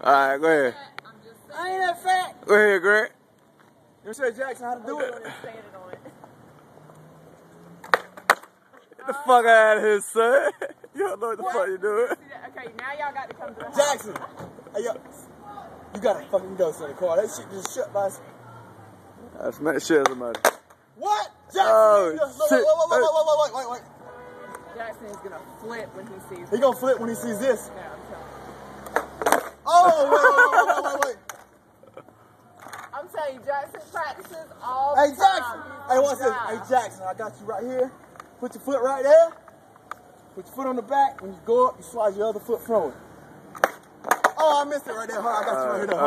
Alright, go ahead. I ain't that fat. Go ahead, Grant. You said Jackson how to do it. Get the fuck out of here, son. You don't know what the fuck you're doing. Okay, now y'all got to come to the house. Jackson. Hey, yo. You gotta fucking go the car. That shit just shut by. I smack shit somebody. What? Jackson. Oh, wait, shit. wait, wait, wait, wait, wait, wait, wait. Jackson is gonna flip when he sees this. He gonna flip when he sees this. Yeah, I'm telling you. Oh, wait, wait, wait, wait, wait, wait. I'm telling you, Jackson practices all Hey, the Jackson. time. Hey, what's this? Hey, Jackson, I got you right here. Put your foot right there. Put your foot on the back. When you go up, you slide your other foot forward. Oh, I missed it right there. On, I got you right here.